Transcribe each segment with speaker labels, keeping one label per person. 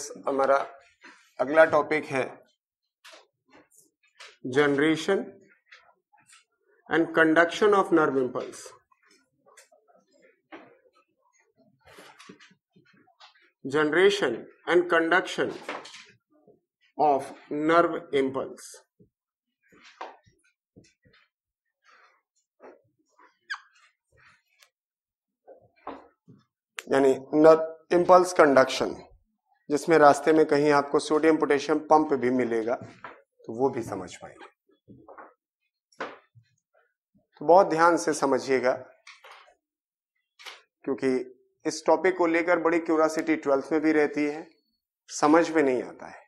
Speaker 1: Yes हमारा अगला topic है generation and conduction of nerve impulse generation and conduction of nerve impulse यानी impulse conduction जिसमें रास्ते में कहीं आपको सोडियम पोटेशियम पंप भी मिलेगा तो वो भी समझ पाएँगे। तो बहुत ध्यान से समझिएगा, क्योंकि इस टॉपिक को लेकर बड़ी क्यूरासिटी ट्वेल्थ में भी रहती है, समझ में नहीं आता है,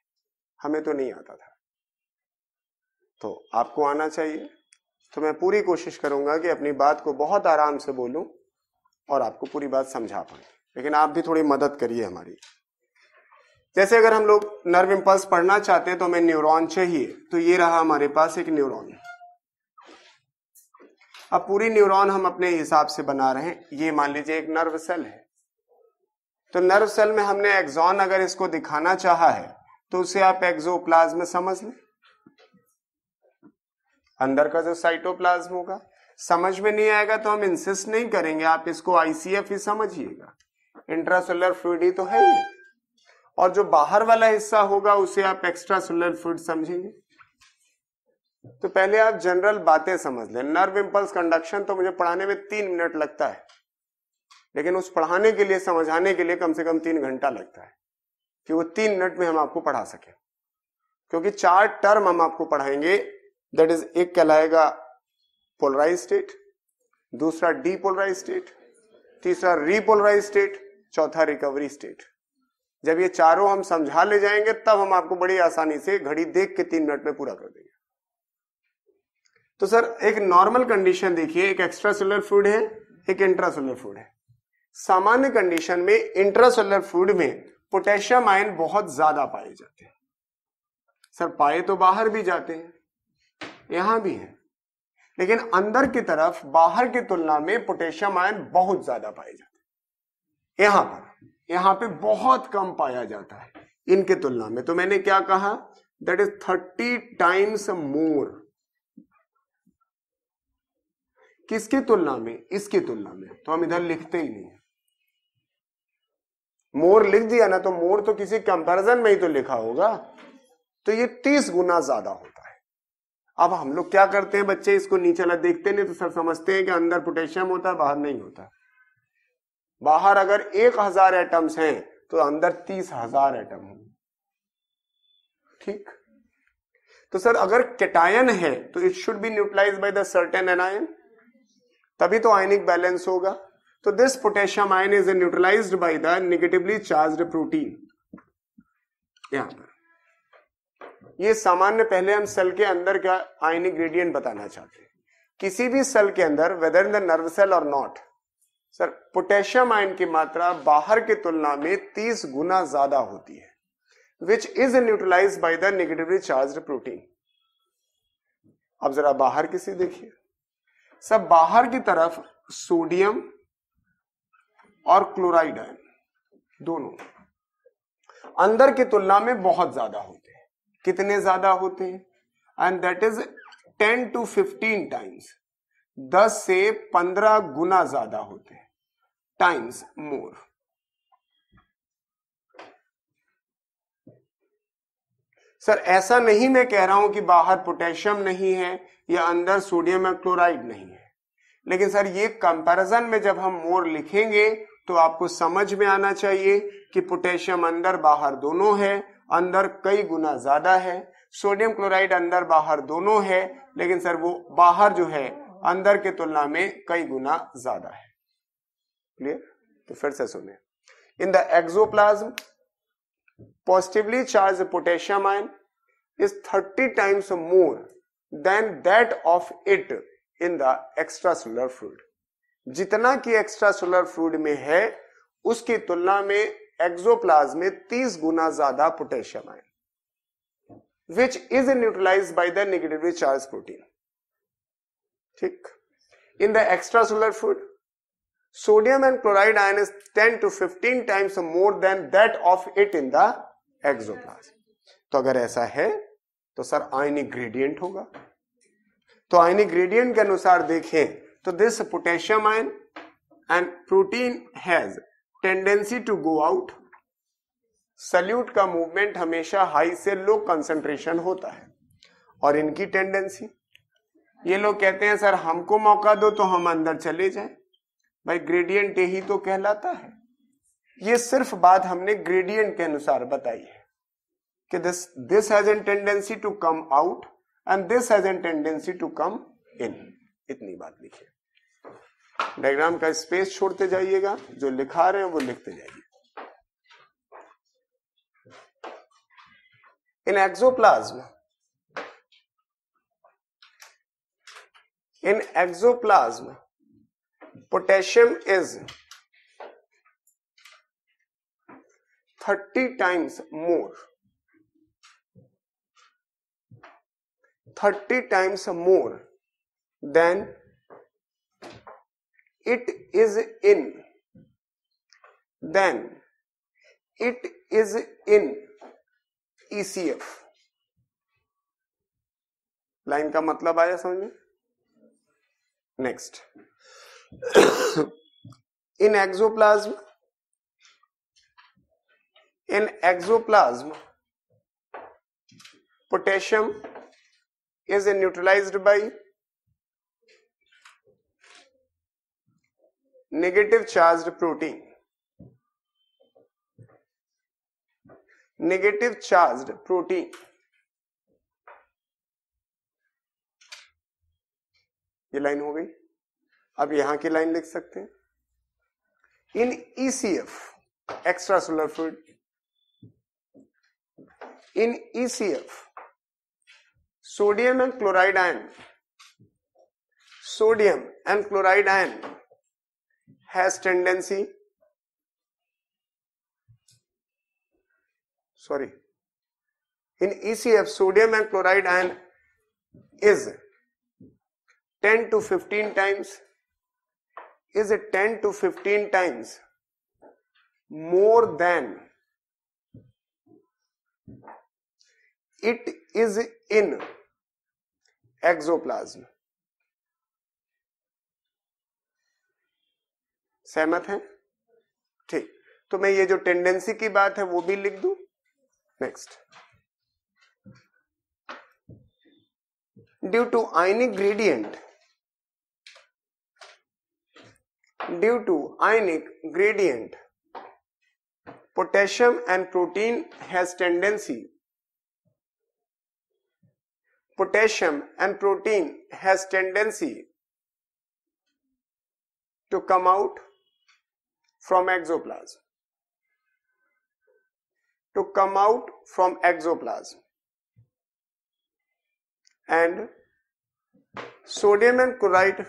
Speaker 1: हमें तो नहीं आता था। तो आपको आना चाहिए तो मैं पूरी कोशिश करूँगा कि अपनी बात को बहुत आराम से बोलूँ और आपको पूरी बात समझा पाए लेकिन आप भी थोड़ी मदद करिए हमारी। जैसे अगर हम लोग नर्व इम्पल्स पढ़ना चाहते हैं तो हमें न्यूरॉन चाहिए। तो ये रहा हमारे पास एक न्यूरॉन। अब पूरी न्यूरॉन हम अपने हिसाब से बना रहे हैं। ये मान लीजिए एक नर्व सेल है। तो नर्व सेल में हमने एक्सॉन अगर इसको दिखाना चाहा है तो उसे आप एक्सोप्लाज्म समझ लें। अंदर का जो साइटोप्लाज्म होगा, समझ में नहीं आएगा तो हम इंसिस्ट नहीं करेंगे। आप इसको आईसीएफ ही समझिएगा। इंट्रासोलर फ्लूड ही तो है ही। और जो बाहर वाला हिस्सा होगा उसे आप एक्स्ट्रा सोलर फ्लूड समझेंगे। तो पहले आप जनरल बातें समझ लें। नर्व इंपल्स कंडक्शन तो मुझे पढ़ाने में तीन मिनट लगता है। लेकिन उस पढ़ाने के लिए, समझाने के लिए कम से कम तीन घंटा लगता है कि वो तीन मिनट में हम आपको पढ़ा सके। क्योंकि चार टर्म हम आपको पढ़ाएँगे। दैट इज़ एक कहलाएगा पोलराइज स्टेट दूसरा डीपोलराइज स्टेट तीसरा रीपोलराइज स्टेट चौथा रिकवरी स्टेट जब ये चारों हम समझा ले जाएँगे, तब हम आपको बड़ी आसानी से घड़ी देख के तीन मिनट में पूरा कर देंगे। तो सर, एक नॉर्मल कंडीशन देखिए, एक एक्स्ट्रा सेलुलर फ्लूड है, एक इंट्रासेलुलर फ्लूड है। सामान्य कंडीशन में इंट्रासेलुलर फ्लूड में पोटेशियम आयन बहुत ज़्यादा पाए जाते हैं। सर, पाए तो बाहर भी जाते हैं, यहाँ भी है, लेकिन अंदर की तरफ़, बाहर की तुलना में पोटेशियम आयन बहुत ज़्यादा पाए जाते हैं। यहाँ पर। यहाँ पे बहुत कम पाया जाता है, इनके तुलना में। तो मैंने क्या कहा? That is thirty times more किसकी तुलना में? इसकी तुलना में। तो हम इधर लिखते ही नहीं मोर लिख दिया ना तो मोर तो किसी कंपैरिजन में ही तो लिखा होगा। तो ये तीस गुना ज़्यादा होता है। अब हम लोग क्या करते हैं बच्चे? इसको नीचे वाला देखते नहीं तो सर समझते हैं कि अंदर पोटेशियम होता है, बाहर नहीं होता। बाहर अगर एक हज़ार एटम्स हैं तो अंदर तीस हज़ार एटम होंगे ठीक? तो सर, अगर केटायन है तो it should be neutralise by the certain anion तभी तो आयनिक बैलेंस होगा। तो this potassium ion is neutralised by the negatively charge protein यहाँ पर। ये सामान्य पहले हम सेल के अंदर का आयनिक ग्रेडियंट बताना चाहते हैं। किसी भी सेल के अंदर whether in the nerve cell or not sir, potassium ion की मात्रा बाहर की तुलना में 30 गुना ज़्यादा होती है which is neutralise by the negatively charge protein अब जरा बाहर किसी देखिए। सब बाहर की तरफ़ सोडियम और क्लोराइड आयन, दोनों, अंदर की तुलना में बहुत ज़्यादा होते हैं। कितने ज़्यादा होते हैं? And that is 10 to 15 times 10 से 15 गुना ज़्यादा होते हैं। टाइम्स मोर सर ऐसा नहीं मैं कह रहा हूँ कि बाहर पोटेशियम नहीं है या अंदर सोडियम या क्लोराइड नहीं है। लेकिन सर, ये कंपैरिजन में जब हम मोर लिखेंगे तो आपको समझ में आना चाहिए कि पोटेशियम अंदर बाहर दोनों है, अंदर कई गुना ज़्यादा है। सोडियम क्लोराइड अंदर बाहर दोनों है, लेकिन सर, वो बाहर जो है, अंदर के तुलना में कई गुना ज़्यादा है। क्लियर तो फिर से सुने in the exoplasm positively charge potassium ion is thirty times more than that of it in the extracellular fluid जितना कि सोलर फ्लूड में है, उसकी तुलना में एक्सोप्लाज्म में तीस गुना ज़्यादा potassium ion which is neutralise by the negatively charge protein ठीक? In the extracellular fluid sodium and chloride ion is 10 to 15 times more than that of it in the exoplasm तो अगर ऐसा है तो सर आयनिक ग्रेडियंट होगा। तो आयनिक gradient के अनुसार देखें तो this potassium ion and protein has tendency to go out solute का मूवमेंट हमेशा हाई से लो कंसंट्रेशन होता है। और इनकी टेंडेंसी ये लोग कहते हैं, सर, हमको मौका दो तो हम अंदर चले जाएँ। भाई ग्रेडियंट यही तो कहलाता है। ये सिर्फ़ बात हमने ग्रेडियंट के अनुसार बताई है कि this this has an tendency to come out and this has an tendency to come in इतनी बात लिखिए। डायग्राम का स्पेस छोड़ते जाइएगा, जो लिखा रहे हैं वो लिखते जाइए। In exoplasm in exoplasm potassium is 30 times more. 30 times more than it is in. Then it is in ECF line का मतलब आया समझ में? Next in exoplasm, in exoplasm, potassium is neutralized by negative charged protein. Negative charged protein ये line हो गई अब यहाँ की लाइन लिख सकते हैं। In ECF extracellular fluid in ECF sodium and chloride ion sodium and chloride ion has tendency sorry, in ECF sodium and chloride ion is 10 to 15 times is it 10 to 15 times more than? It is in exoplasm. सहमत है? ठीक। तो मैं ये जो tendency की बात है, वो भी लिख दू? Next due to ionic gradient due to ionic gradient. Potassium and protein has tendency. Potassium and protein has tendency to come out from exoplasm. To come out from exoplasm. And sodium and chloride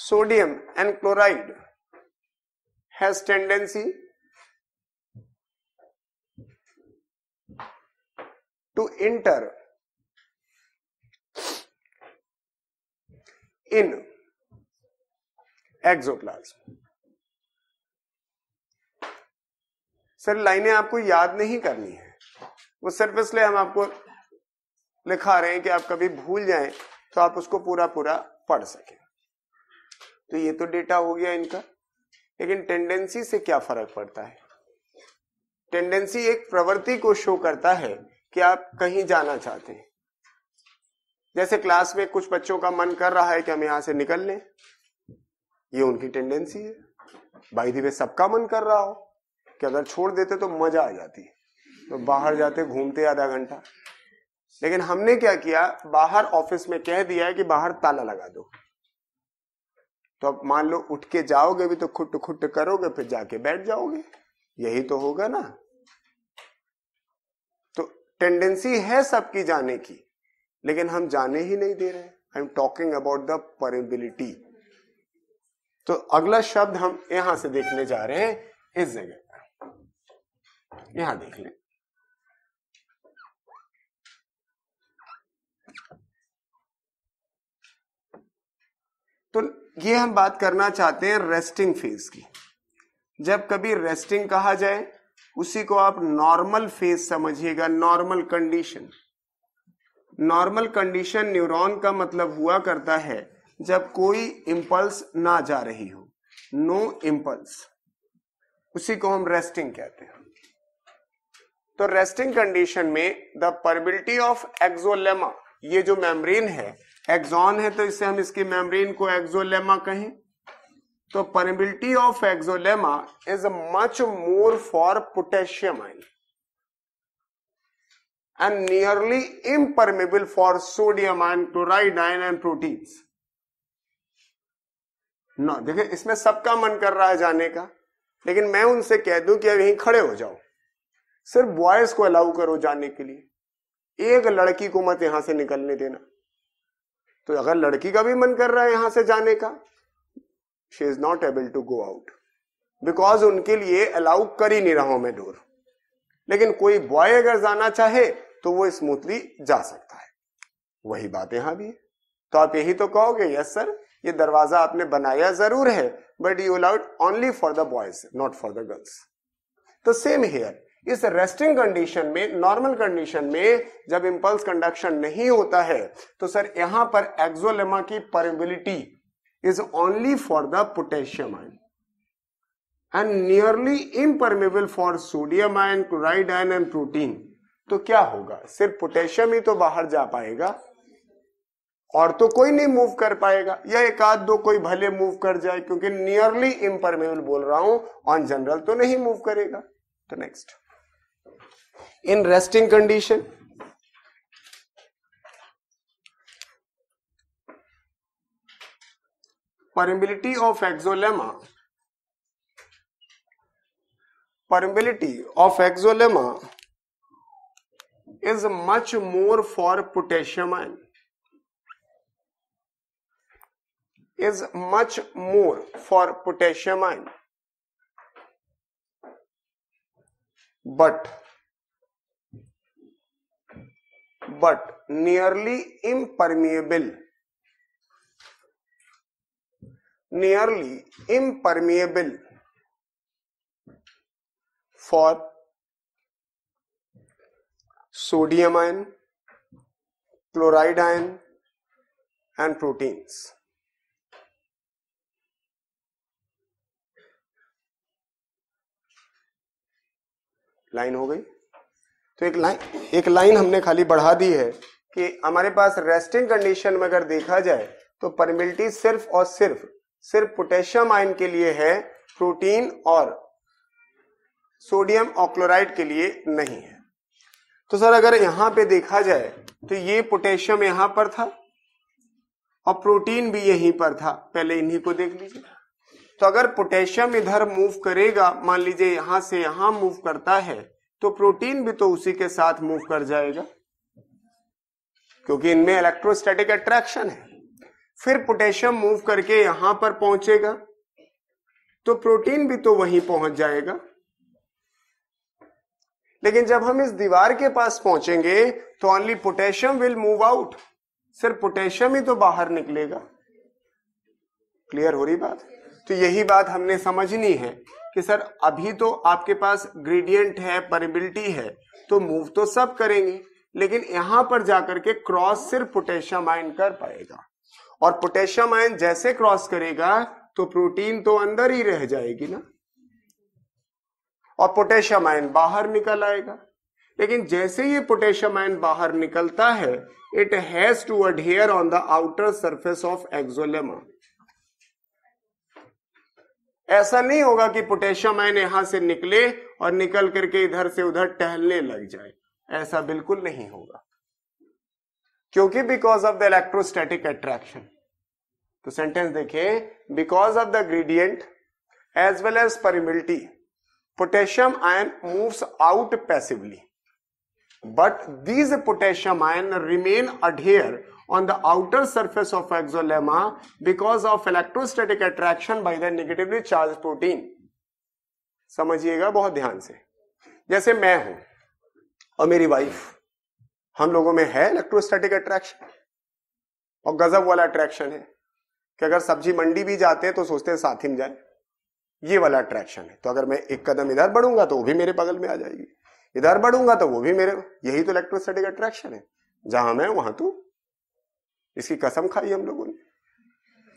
Speaker 1: sodium and chloride has tendency to enter in exoplasm sir, लाइनें आपको याद नहीं करनी है। वो सिर्फ़ इसलिए हम आपको लिखा रहे हैं कि आप कभी भूल जाएँ तो आप उसको पूरा पूरा पढ़ सकें। तो ये तो डेटा हो गया इनका। लेकिन टेंडेंसी से क्या फ़र्क पड़ता है? टेंडेंसी एक प्रवृत्ति को शो करता है कि आप कहीं जाना चाहते हैं। जैसे क्लास में कुछ बच्चों का मन कर रहा है कि हम यहाँ से निकल लें। ये उनकी टेंडेंसी है। भाई दी सबका मन कर रहा हो कि अगर छोड़ देते तो मज़ा आ जाती। तो बाहर जाते, घूमते आधा घंटा। लेकिन हमने क्या किया? बाहर ऑफ़िस में कह दिया है कि बाहर ताला लगा दो। तो अब मान लो उठ के जाओगे भी तो खुट खुट करोगे, फिर जाके बैठ जाओगे। यही तो होगा ना। तो टेंडेंसी है सबकी जाने की, लेकिन हम जाने ही नहीं दे रहे I am talking about the permeability तो अगला शब्द हम यहाँ से देखने जा रहे हैं, इस जगह पर। यहाँ देख लें तो ये हम बात करना चाहते हैं रेस्टिंग फ़ेज़ की। जब कभी रेस्टिंग कहा जाए, उसी को आप नॉर्मल फ़ेज़ समझिएगा normal condition normal condition neuron का मतलब हुआ करता है जब कोई इंपल्स ना जा रही हो। नो इंपल्स उसी को हम रेस्टिंग कहते हैं। तो रेस्टिंग कंडीशन में द परबिलिटी ऑफ़ एक्सोलेमा ये जो मेम्ब्रेन है एक्सॉन है तो इससे हम इसकी मेम्ब्रेन को एक्सोलेमा कहें। तो permeability of axolemma is much more for potassium ion and nearly impermeable for sodium ion chloride ion and proteins ना, देखिए, इसमें सबका मन कर रहा है जाने का, लेकिन मैं उनसे कह दूँ कि अब यहीं खड़े हो जाओ। सिर्फ़ बॉयज़ को अलाउ करो जाने के लिए। एक लड़की को मत यहाँ से निकलने देना। तो अगर लड़की का भी मन कर रहा है यहाँ से जाने का she is not able to go out because उनके लिए अलाउ कर ही नहीं रहा हूँ मैं डोर लेकिन कोई बॉय अगर जाना चाहे तो वो स्मूथली जा सकता है। वही बात यहाँ भी है। तो आप यही तो कहोगे यस सर ये दरवाज़ा आपने बनाया ज़रूर है but you allowed only for the boys not for the girls तो सेम हेयर इस रेस्टिंग कंडीशन में नॉर्मल कंडीशन में जब इंपल्स कंडक्शन नहीं होता है तो सर यहाँ पर एक्सोलेमा की permeability is only for the potassium ion and nearly impermeable for sodium ion chloride ion and protein तो क्या होगा? सिर्फ़ पोटेशियम ही तो बाहर जा पाएगा और तो कोई नहीं मूव कर पाएगा। या एक आध दो कोई भले मूव कर जाए, क्योंकि नियरली इम्परमेबल बोल रहा हूँ ऑन जनरल तो नहीं मूव करेगा। तो next in resting condition. Permeability of exolemma permeability of exolemma is much more for potassium ion. Is much more for potassium ion but but nearly impermeable nearly impermeable for sodium ion chloride ion and proteins line हो गई। तो एक line एक line हमने खाली बढ़ा दी है कि हमारे पास रेस्टिंग कंडीशन में अगर देखा जाए तो परमिलिटी सिर्फ़ और सिर्फ़ सिर्फ़ पोटेशियम आयन के लिए है प्रोटीन और सोडियम ऑक्लोराइड के लिए नहीं है। तो सर, अगर यहाँ पे देखा जाए तो ये पोटेशियम यहाँ पर था और प्रोटीन भी यहीं पर था। पहले इन्हीं को देख लीजिए। तो अगर पोटेशियम इधर मूव करेगा, मान लीजिए यहाँ से यहाँ मूव करता है तो प्रोटीन भी तो उसी के साथ मूव कर जाएगा। क्योंकि इनमें इलेक्ट्रोस्टैटिक अट्रैक्शन है। फिर पोटेशियम मूव करके यहाँ पर पहुंचेगा तो प्रोटीन भी तो वहीं पहुँच जाएगा। लेकिन जब हम इस दीवार के पास पहुँचेंगे तो only potassium will move out सिर्फ़ पोटेशियम ही तो बाहर निकलेगा। क्लियर हो रही बात? तो यही बात हमने समझनी है कि सर, अभी तो आपके पास ग्रेडियंट है परिबिलिटी है तो मूव तो सब करेंगे, लेकिन यहाँ पर जाकर के क्रॉस सिर्फ़ पोटेशियम आयन कर पाएगा। और पोटेशियम आयन जैसे क्रॉस करेगा तो प्रोटीन तो अंदर ही रह जाएगी ना। और पोटेशियम आयन बाहर निकल आएगा। लेकिन जैसे ये पोटेशियम आयन बाहर निकलता है it has to adhere on the outer surface of axolemma ऐसा नहीं होगा कि पोटेशियम आयन यहाँ से निकले और निकल करके इधर से उधर टहलने लग जाए। ऐसा बिल्कुल नहीं होगा। क्योंकि because of the electrostatic attraction तो सेंटेंस देखिए because of the gradient as well as permeability potassium ion moves out passively but these potassium ion remain adhere on the outer surface of exolemma because of electrostatic attraction by the negatively charged protein. समझिएगा बहुत ध्यान से। जैसे मैं हूँ और मेरी wife हम लोगों में है इलेक्ट्रोस्टैटिक अट्रैक्शन और गजब वाला अट्रैक्शन है कि अगर सब्ज़ी मंडी भी जाते हैं तो सोचते हैं साथ ही में जाए। ये वाला अट्रैक्शन है। तो अगर मैं एक कदम इधर बढ़ूँगा तो वो भी मेरे बगल में आ जाएगी। इधर बढ़ूँगा तो वो भी मेरे, यही तो इलेक्ट्रोस्टैटिक अट्रैक्शन है। जहाँ मैं, वहाँ तू इसकी कसम खाई हम लोगों ने।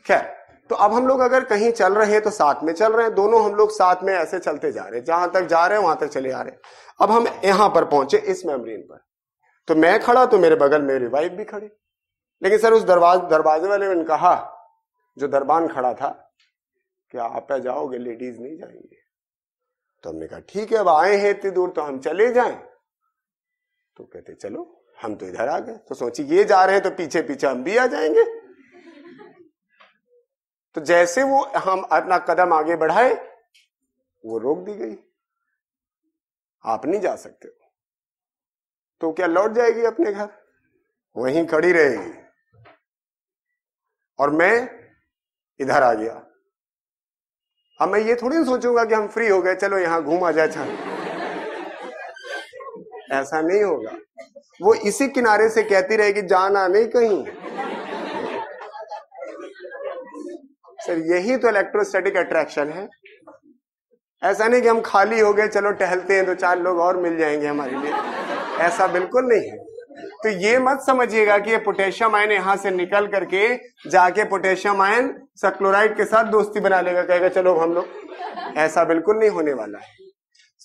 Speaker 1: खैर तो अब हम लोग अगर कहीं चल रहे हैं तो साथ में चल रहे हैं। दोनों हम लोग साथ में ऐसे चलते जा रहे हैं। जहाँ तक जा रहे हैं, वहाँ तक चले आ रहे हैं। अब हम यहाँ पर पहुँचे, इस मेम्ब्रेन पर। तो मैं खड़ा तो मेरे बगल में रिवाइव भी खड़ी। लेकिन सर, उस दरवाज, दरवाजे वाले ने कहा, जो दरबान खड़ा था, कि आप जाओगे लेडीज़ नहीं जाएँगे। तो हमने कहा, ठीक है, अब आए हैं इतनी दूर तो हम चले जाएँ। तो कहते, चलो। हम तो इधर आ गए। तो सोची, ये जा रहे हैं तो पीछे पीछे हम भी आ जाएँगे। तो जैसे वो हम अपना कदम आगे बढ़ाए, वो रोक दी गई। आप नहीं जा सकते। तो क्या लौट जाएगी अपने घर? वहीं खड़ी रहेगी। और मैं इधर आ गया। अब मैं ये थोड़ी सोचूँगा कि हम फ्री हो गए। चलो यहाँ घूम आ जाए। ऐसा नहीं होगा। वो इसी किनारे से कहती रहेगी, जाना नहीं कहीं. सर, यही तो इलेक्ट्रोस्टैटिक अट्रैक्शन है। ऐसा नहीं कि हम खाली हो गए, चलो टहलते हैं तो चार लोग और मिल जाएँगे हमारे लिए। ऐसा बिल्कुल नहीं है। तो ये मत समझिएगा कि ये पोटेशियम आयन यहाँ से निकल करके जाके पोटेशियम आयन सक्लोराइड के साथ दोस्ती बना लेगा, कहेगा, चलो हम लोग। ऐसा बिल्कुल नहीं होने वाला है।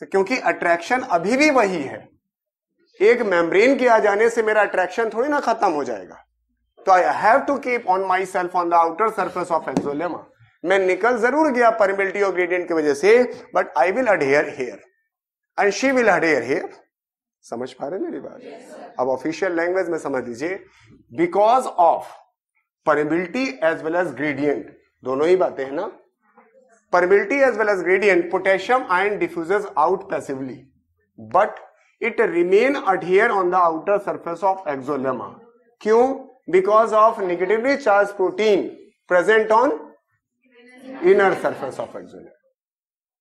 Speaker 1: क्योंकि अट्रैक्शन अभी भी वही है। एक मेम्ब्रेन के आ जाने से मेरा अट्रैक्शन थोड़ी ना खत्म हो जाएगा। तो I have to keep on myself on the outer surface of axolemma मैं निकल ज़रूर गया परमिलिटी ऑफ़ ग्रेडियंट की वजह से but I will adhere here and she will adhere here समझ पा रहे मेरी बात? Yes, अब ऑफिशियल लैंग्वेज में समझ लीजिए। Because of permeability as well as gradient दोनों ही बातें हैं ना? Permeability as well as gradient potassium ion diffuses out passively but it remain adhere on the outer surface of axolemma क्यों because of negatively charge protein present on inner surface of axolemma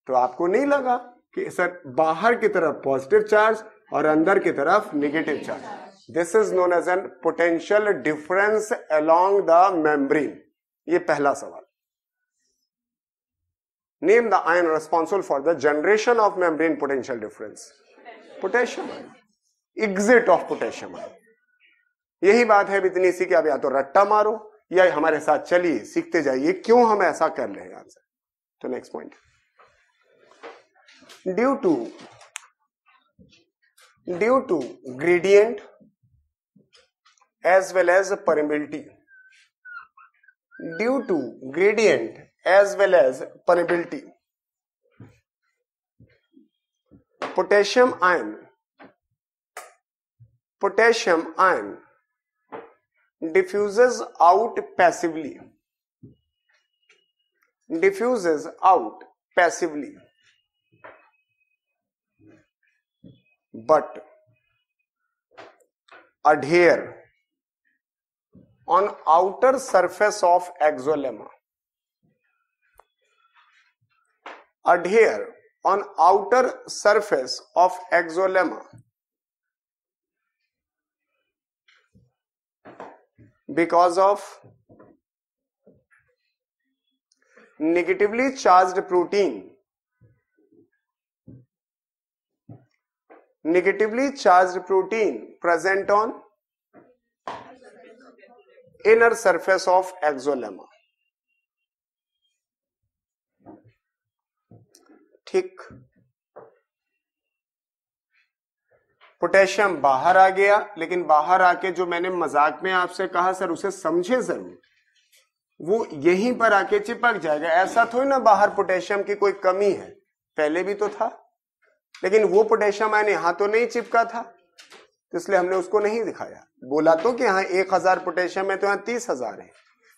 Speaker 1: तो आपको नहीं लगा कि sir बाहर की तरफ़ positive charge और अंदर की तरफ़ negative charge this is known as an potential difference along the membrane ये पहला सवाल। Name the ion responsible for the generation of membrane potential difference potassium ion exit of potassium ion यही बात है इतनी सी कि अब या तो रट्टा मारो, या हमारे साथ चलिए, सीखते जाइए, क्यों हम ऐसा कर रहे हैं आंसर तो next point due to due to gradient as well as permeability. Due to gradient as well as permeability. Potassium ion. Potassium ion diffuses out passively. Diffuses out passively. But adhere on outer surface of axolemma adhere on outer surface of axolemma because of negatively charged protein. Negatively charged protein present on inner surface of axolemma ठीक। Potassium बाहर आ गया, लेकिन बाहर आके जो मैंने मज़ाक में आपसे कहा, सर, उसे समझे ज़रूर। वो यहीं पर आके चिपक जाएगा। ऐसा थोड़ी ना बाहर पोटेशियम की कोई कमी है। पहले भी तो था, लेकिन वो पोटेशियम आयन यहाँ तो नहीं चिपका था तो इसलिए हमने उसको नहीं दिखाया। बोला तो कि यहाँ एक हज़ार पोटेशियम है तो यहाँ तीस हज़ार है।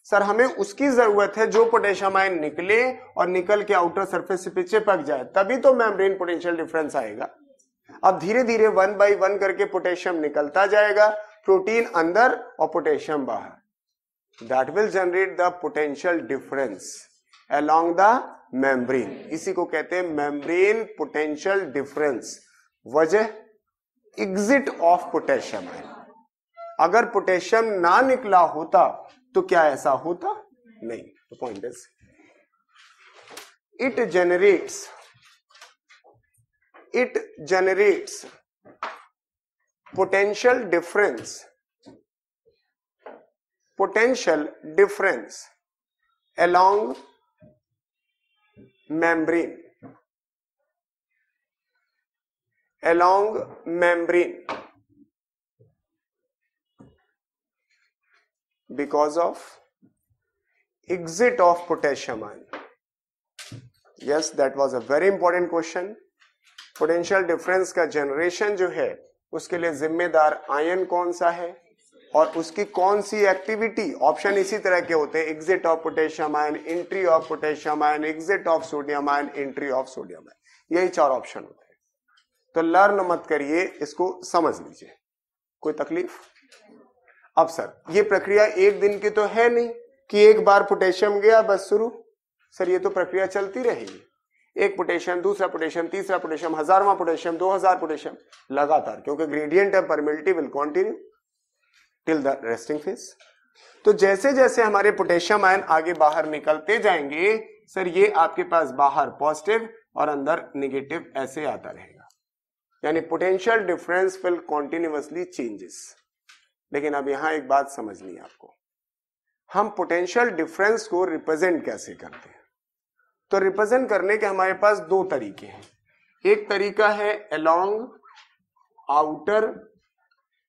Speaker 1: सर, हमें उसकी ज़रूरत है जो पोटेशियम आयन निकले और निकल के आउटर सरफेस से पीछे पक जाए, तभी तो मेम्ब्रेन पोटेंशियल डिफरेंस आएगा। अब धीरे धीरे वन बाई वन करके पोटेशियम निकलता जाएगा, प्रोटीन अंदर और पोटेशियम बाहर। That will generate the potential difference along the membrane इसी को कहते हैं मेम्ब्रेन पोटेंशियल डिफरेंस वजह एग्जिट ऑफ़ पोटेशियम है अगर पोटेशियम ना निकला होता तो क्या ऐसा होता? नहीं तो point is it generates it generates potential difference potential difference along membrane along membrane because of exit of potassium ion yes, that was a very important question. Potential difference का जनरेशन जो है, उसके लिए जिम्मेदार आयन कौन सा है? और उसकी कौन सी एक्टिविटी ऑप्शन इसी तरह के होते हैं. Exit of potassium ion entry of potassium ion exit of sodium ion entry of sodium ion यही चार ऑप्शन होते हैं। तो लर्न मत करिए, इसको समझ लीजिए। कोई तकलीफ़? अब सर, ये प्रक्रिया एक दिन की तो है नहीं कि एक बार पोटेशियम गया, बस शुरू। सर, ये तो प्रक्रिया चलती रहेगी। एक पोटेशियम, दूसरा पोटेशियम, तीसरा पोटेशियम, हजारवा पोटेशियम, दो हज़ार पोटेशियम, लगातार, क्योंकि gradient of permeability will continue till the resting phase तो जैसे जैसे हमारे पोटेशियम आयन आगे बाहर निकलते जाएँगे, सर, ये आपके पास बाहर पॉजिटिव और अंदर निगेटिव ऐसे आता रहेगा। यानी potential difference will continuously changes लेकिन अब यहाँ एक बात समझनी है आपको। हम पोटेंशियल डिफरेंस को रिप्रेजेंट कैसे करते हैं? तो रिप्रेजेंट करने के हमारे पास दो तरीके हैं। एक तरीका है along outer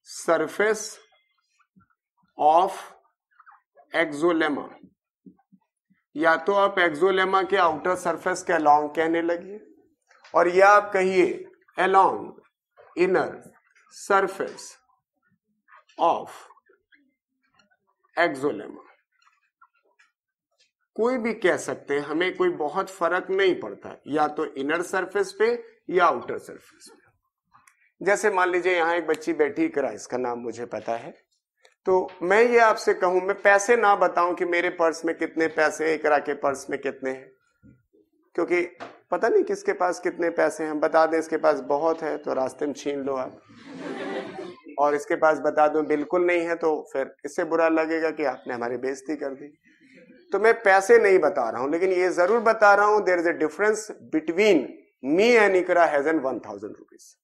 Speaker 1: surface of axolemma या तो आप एक्सोलेमा के आउटर सरफेस के अलोंग कहने लगिए, और या आप कहिए along inner surface of axolemma कोई भी कह सकते हैं, हमें कोई बहुत फ़र्क नहीं पड़ता, या तो इनर सरफेस पे या आउटर सरफेस पे। जैसे मान लीजिए यहाँ एक बच्ची बैठी करा इसका नाम मुझे पता है। तो मैं ये आपसे कहूँ, मैं पैसे ना बताऊँ कि मेरे पर्स में कितने पैसे इकरा के पर्स में कितने हैं। क्योंकि पता नहीं किसके पास कितने पैसे हैं बता दें इसके पास बहुत है तो रास्ते में छीन लो आप। और इसके पास बता दो, बिल्कुल नहीं है तो फिर इससे बुरा लगेगा कि आपने हमारी बेइज्जती कर दी। तो मैं पैसे नहीं बता रहा हूँ, लेकिन ये ज़रूर बता रहा हूँ there is a difference between me and Iqra has an one thousand rupees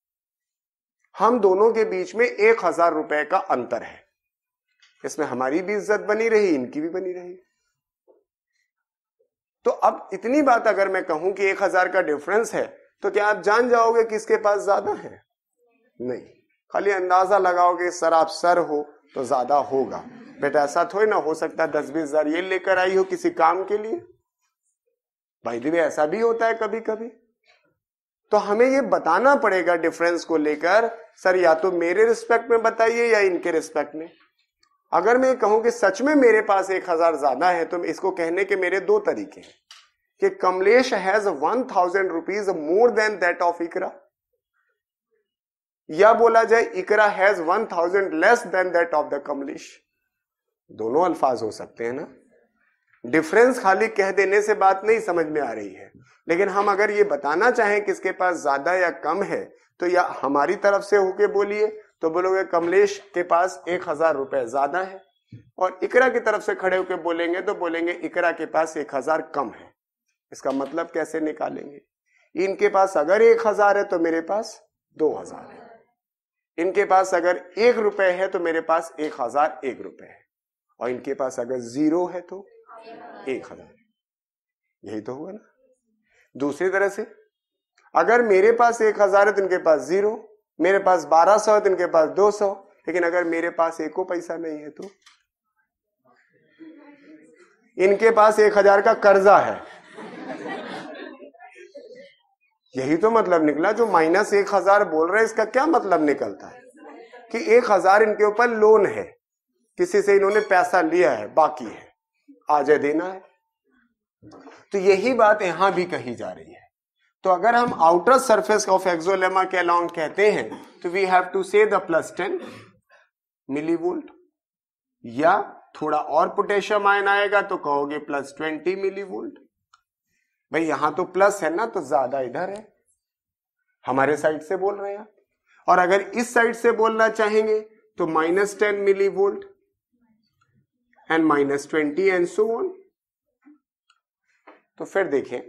Speaker 1: हम दोनों के बीच में एक हज़ार रुपए का अंतर है। इसमें हमारी भी इज़्ज़त बनी रही, इनकी भी बनी रही। तो अब इतनी बात अगर मैं कहूँ कि एक हज़ार का डिफरेंस है तो क्या आप जान जाओगे किसके पास ज़्यादा है? नहीं। खाली अंदाज़ा लगाओगे, सर, आप सर हो तो ज़्यादा होगा। बेटा, ऐसा थोड़ी ना हो सकता, दस बीस हज़ार ये लेकर आई हो किसी काम के लिए। भाई दिवे ऐसा भी होता है कभी कभी तो हमें ये बताना पड़ेगा डिफरेंस को लेकर, सर, या तो मेरे रिस्पेक्ट में बताइए या इनके रिस्पेक्ट में। अगर मैं कहूँ कि सच में मेरे पास एक हज़ार ज़्यादा है तो इसको कहने के मेरे दो तरीके हैं। कि Kamlesh has one thousand rupees more than that of Iqra या बोला जाए, Iqra has one thousand less than that of the Kamlesh. दोनों अल्फाज हो सकते हैं ना? डिफरेंस खाली कह देने से बात नहीं समझ में आ रही है। लेकिन हम अगर ये बताना चाहें किसके पास ज़्यादा या कम है तो या हमारी तरफ़ से होके बोलिए तो बोलोगे, कमलेश के पास एक हज़ार रुपए ज़्यादा है। और इकरा की तरफ़ से खड़े होकर बोलेंगे तो बोलेंगे, इकरा के पास एक हज़ार कम है। इसका मतलब कैसे निकालेंगे? इनके पास अगर एक हज़ार है तो मेरे पास दो हज़ार है। इनके पास अगर एक रुपए है तो मेरे पास एक हज़ार एक रुपए है। और इनके पास अगर ज़ीरो है तो एक हज़ार। यही तो हुआ ना। दूसरी तरह से, अगर मेरे पास एक हज़ार है तो इनके पास ज़ीरो। मेरे पास बारह सौ है तो इनके पास दो सौ। लेकिन अगर मेरे पास एको पैसा नहीं है तो? इनके पास एक हज़ार का कर्जा है। यही तो मतलब निकला, जो माइनस एक हज़ार बोल रहे हैं, इसका क्या मतलब निकलता है? कि एक हज़ार इनके ऊपर लोन है, किसी से इन्होंने पैसा लिया है, बाकी है, आज देना है। तो यही बात यहाँ भी कही जा रही है। तो अगर हम आउटर सरफेस ऑफ़ एक्सोलेमा के अलाउंग कहते हैं तो we have to say the plus ten millivolt या थोड़ा और पोटेशियम आयन आएगा तो कहोगे प्लस ट्वेंटी मिली वोल्ट भाई, यहाँ तो प्लस है ना तो ज़्यादा इधर है। हमारे साइड से बोल रहे हैं और अगर इस साइड से बोलना चाहेंगे तो minus ten millivolt and minus twenty and so on तो फिर देखें,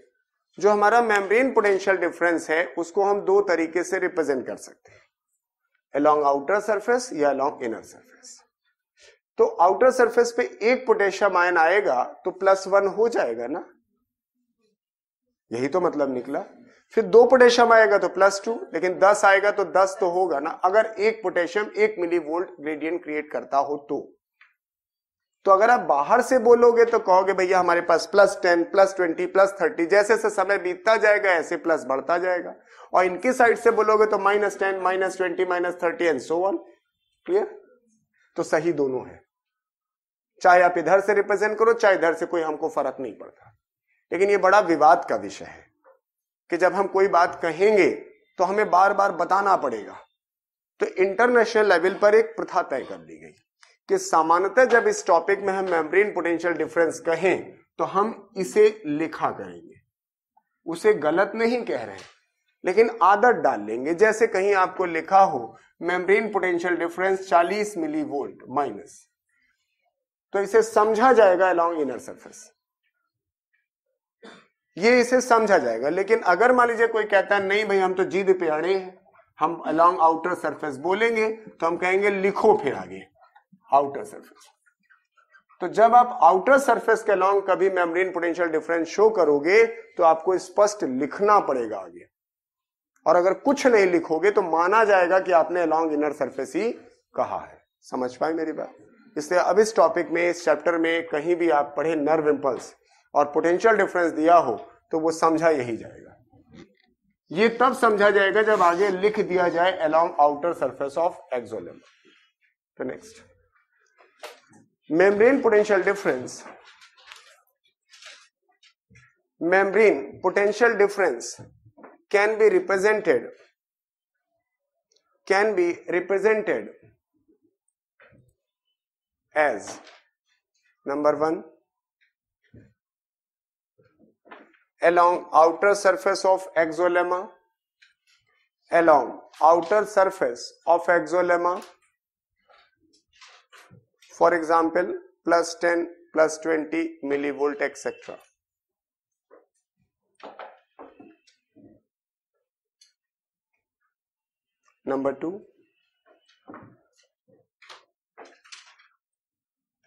Speaker 1: जो हमारा मेम्ब्रेन पोटेंशियल डिफरेंस है, उसको हम दो तरीके से रिप्रेजेंट कर सकते हैं। अलोंग आउटर सरफेस या अलोंग इनर सरफेस तो आउटर सरफेस पे एक पोटेशियम आयन आएगा तो प्लस वन हो जाएगा ना। यही तो मतलब निकला। फिर दो पोटेशियम आएगा तो प्लस टू, लेकिन दस आएगा तो दस तो होगा ना। अगर एक पोटेशियम एक मिली वोल्ट ग्रेडियंट क्रिएट करता हो तो। तो अगर आप बाहर से बोलोगे तो कहोगे, भैया, हमारे पास plus ten plus twenty plus thirty जैसे जैसे समय बीतता जाएगा, ऐसे प्लस बढ़ता जाएगा। और इनकी साइड से बोलोगे तो minus ten minus twenty minus thirty and so on clear तो सही दोनों है। चाहे आप इधर से रिप्रेजेंट करो, चाहे इधर से कोई, हमको फ़र्क नहीं पड़ता। लेकिन ये बड़ा विवाद का विषय है कि जब हम कोई बात कहेंगे तो हमें बार बार बताना पड़ेगा। तो इंटरनेशनल लेवल पर एक प्रथा तय कर दी गई कि सामान्यतः जब इस टॉपिक में हम मेम्ब्रेन पोटेंशियल डिफरेंस कहें तो हम इसे लिखा करेंगे। उसे गलत नहीं कह रहे लेकिन आदत डाल लेंगे। जैसे कहीं आपको लिखा हो membrane potential difference 40 millivolt minus तो इसे समझा जाएगा अलोंग इनर सरफेस ये इसे समझा जाएगा। लेकिन अगर मान लीजिए कोई कहता है, नहीं भाई, हम तो जिद पे अड़े हैं। हम अलोंग आउटर सरफेस बोलेंगे तो हम कहेंगे, लिखो फिर आगे आउटर सरफेस तो जब आप आउटर सरफेस के अलोंग कभी मेम्ब्रेन पोटेंशियल डिफरेंस शो करोगे तो आपको स्पष्ट लिखना पड़ेगा आगे। और अगर कुछ नहीं लिखोगे तो माना जाएगा कि आपने अलोंग इनर सरफेस ही कहा है। समझ पाए मेरी बात? इसलिए अब इस टॉपिक में, इस चैप्टर में कहीं भी आप पढ़े नर्व इम्पल्स और पोटेंशियल डिफरेंस दिया हो तो वो समझा यही जाएगा। ये तब समझा जाएगा जब आगे लिख दिया जाए along outer surface of axolemma तो next membrane potential difference membrane potential difference can be represented, can be represented as, number 1 along outer surface of exolemma along outer surface of exolemma for example plus 10 plus 20 millivolt etc number 2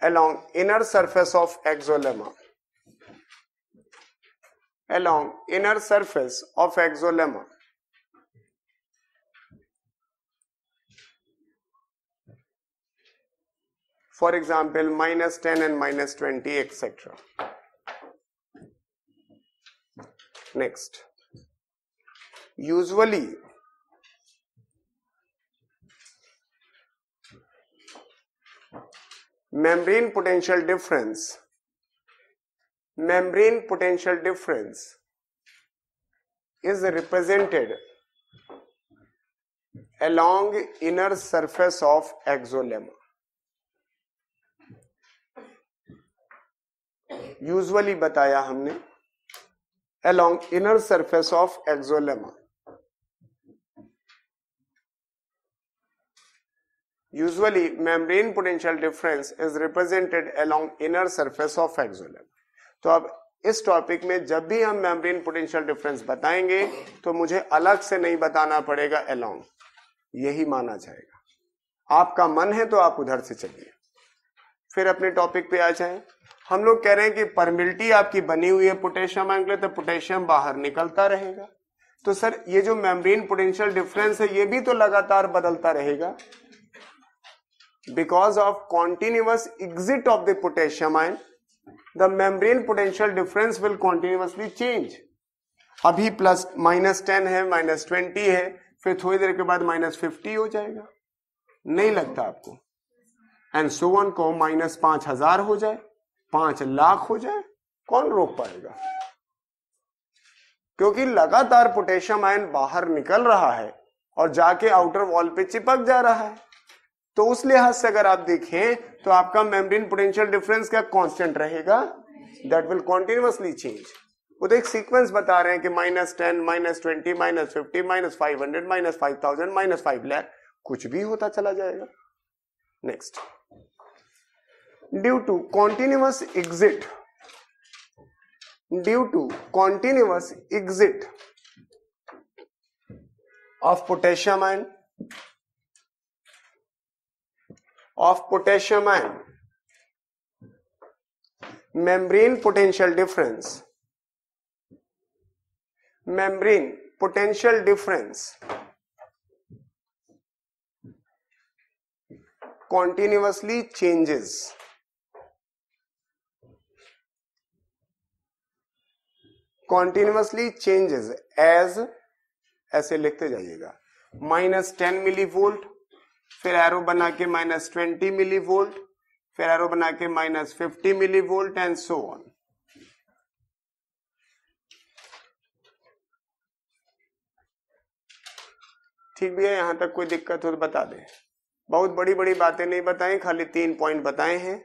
Speaker 1: along inner surface of exolemma along inner surface of exolemma. For example, minus 10 and minus 20, etc. Next, usually membrane potential difference membrane potential difference is represented along inner surface of exolemma. Usually बताया हमने along inner surface of exolemma. Usually membrane potential difference is represented along inner surface of exolemma. तो अब इस topic में जब भी हम membrane potential difference बताएँगे तो मुझे अलग से नहीं बताना पड़ेगा अलोंग यही माना जाएगा। आपका मन है तो आप उधर से चलिए। फिर अपने टॉपिक पे आ जाए। हम लोग कह रहे हैं कि परमिलिटी आपकी बनी हुई है पोटेशियम एंगल तो पोटेशियम बाहर निकलता रहेगा। तो सर, ये जो मेम्ब्रेन पोटेंशियल डिफरेंस है, ये भी तो लगातार बदलता रहेगा। Because of continuous exit of the potassium ion the membrane potential difference will continuously change अभी प्लस माइनस टेन है माइनस ट्वेंटी है, फिर थोड़ी देर के बाद माइनस फिफ्टी हो जाएगा। नहीं लगता आपको। एंड सो वन को माइनस पाँच हज़ार हो जाए, पाँच लाख हो जाए, कौन रोक पाएगा? क्योंकि लगातार पोटेशियम आयन बाहर निकल रहा है और जाके आउटर वॉल पे चिपक जा रहा है। तो उस लिहाज से अगर आप देखें तो आपका मेम्ब्रेन पोटेंशियल डिफरेंस क्या कांस्टेंट रहेगा? दैट विल कॉन्टिन्यूसली चेंज वो तो एक सीक्वेंस बता रहे हैं कि minus ten minus twenty minus fifty minus five hundred minus five thousand minus five lakh कुछ भी होता चला जाएगा। Next due to continuous exit due to continuous exit of potassium ion of potassium ion membrane potential difference membrane potential difference continuously changes continuously changes as ऐसे लिखते जाइएगा minus ten milli volt फिर arrow बना के minus twenty milli volt फिर arrow बना के minus fifty millivolt and so on ठीक भी है, यहाँ तक कोई दिक्कत हो तो बता दे। बहुत बड़ी बड़ी बातें नहीं बताएँ, खाली तीन पॉइंट बताए हैं।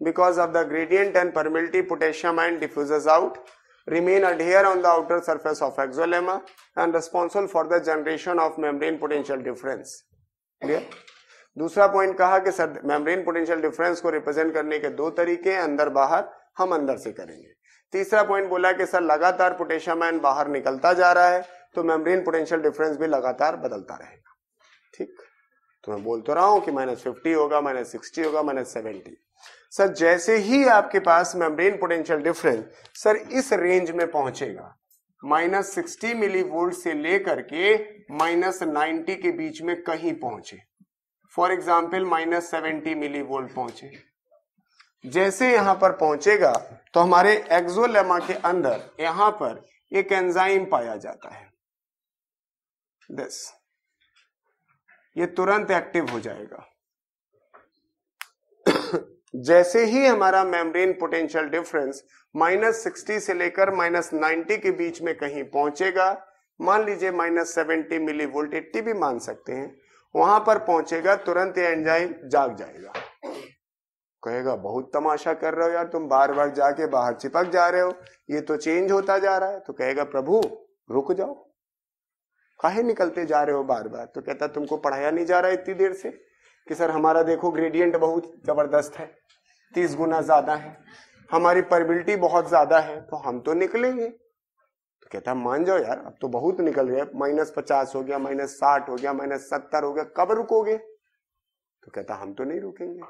Speaker 1: Because of the gradient and permeability potassium and diffuses out remain adhere on the outer surface of exolemma and responsible for the generation of membrane potential difference. Clear? दूसरा पॉइंट कहा कि सर मेम्ब्रेन पोटेंशियल डिफरेंस को represent करने के दो तरीके अंदर बाहर, हम अंदर से करेंगे। तीसरा पॉइंट बोला कि सर, लगातार पोटेशियम आयन बाहर निकलता जा रहा है तो मेम्ब्रेन पोटेंशियल डिफरेंस भी लगातार बदलता रहेगा। ठीक? तो मैं बोल तो रहा हूँ कि माइनस फिफ्टी होगा माइनस सिक्सटी होगा माइनस सेवेंटी सर, जैसे ही आपके पास मेम्ब्रेन पोटेंशियल डिफरेंस सर, इस रेंज में पहुंचेगा। माइनस सिक्सटी मिली वोल्ट से लेकर के माइनस नाइनटी के बीच में कहीं पहुँचे। For example minus seventy millivolt पहुँचे। जैसे यहाँ पर पहुंचेगा तो हमारे एक्सोलेमा के अंदर यहाँ पर एक एंजाइम पाया जाता है। दिस ये तुरंत एक्टिव हो जाएगा। जैसे ही हमारा membrane potential difference minus sixty से लेकर माइनस नाइनटी के बीच में कहीं पहुंचेगा, मान लीजिए minus seventy milli volt eighty भी मान सकते हैं। वहाँ पर पहुंचेगा, तुरंत ये एंजाइम जाग जाएगा। कहेगा, बहुत तमाशा कर रहे हो यार, तुम बार बार जाके बाहर चिपक जा रहे हो, ये तो चेंज होता जा रहा है। तो कहेगा, प्रभु, रुक जाओ। काहे निकलते जा रहे हो बार बार? तो कहता, तुमको पढ़ाया नहीं जा रहा इतनी देर से कि सर हमारा देखो ग्रेडियंट बहुत ज़बरदस्त है, तीस गुना ज़्यादा है, हमारी परबिलिटी बहुत ज़्यादा है तो हम तो निकलेंगे। तो कहता मान जाओ यार, अब तो बहुत निकल गया माइनस पचास हो गया, माइनस साठ हो गया, माइनस सत्तर हो गया, कब रुकोगे? तो कहता, हम तो नहीं रुकेंगे।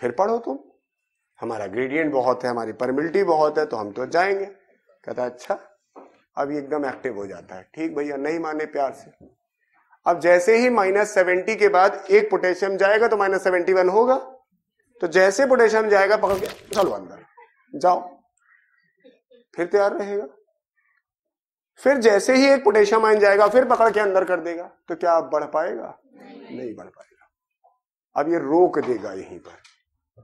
Speaker 1: फिर पढ़ो तुम, हमारा ग्रेडियंट बहुत है, हमारी परमिलिटी बहुत है तो हम तो जाएँगे। कहता अच्छा अब एकदम एक्टिव हो जाता है। ठीक भैया, नहीं माने प्यार से। अब जैसे ही माइनस सेवेंटी के बाद एक पोटेशियम जाएगा तो माइनस सेवेंटी वन होगा। तो जैसे पोटेशियम जाएगा, पकड़ के चलो अंदर, जाओ। फिर तैयार रहेगा। फिर जैसे ही एक पोटेशियम आइन जाएगा फिर पकड़ के अंदर कर देगा। तो क्या बढ़ पाएगा? नहीं, नहीं बढ़ पाएगा। अब ये रोक देगा यहीं पर।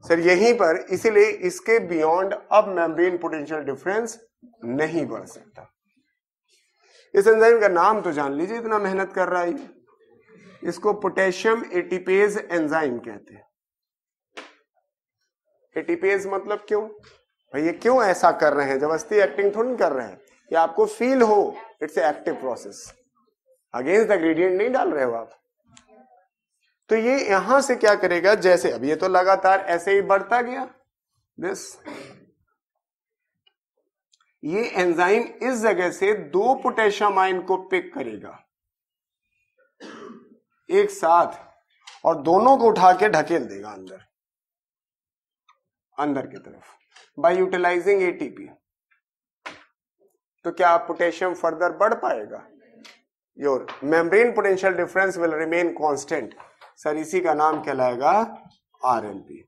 Speaker 1: सर यहीं पर इसीलिए इसके बियॉन्ड अब मेम्ब्रेन पोटेंशियल डिफरेंस नहीं बढ़ सकता। इस एंजाइम का नाम तो जान लीजिए इतना मेहनत कर रहा है इसको पोटेशियम एटीपेज एंजाइम कहते हैं। एटीपेज मतलब क्यों? भाई, ये क्यों ऐसा कर रहे हैं? ज़बरदस्ती एक्टिंग थोड़ी कर रहे हैं। कि आपको फील हो it's active process against the gradient नहीं डाल रहे हो आप। तो ये यहाँ से क्या करेगा? जैसे, अब ये तो लगातार ऐसे ही बढ़ता गया। दिस ये एंजाइम इस जगह से दो पोटेशियम आयन को पिक करेगा। एक साथ। और दोनों को उठा के ढकेल देगा अंदर। अंदर की तरफ़। बाय यूटिलाइजिंग एटीपी तो क्या पोटेशियम फर्दर बढ़ पाएगा? Your membrane potential difference will remain constant sir इसी का नाम कहलाएगा आरएमपी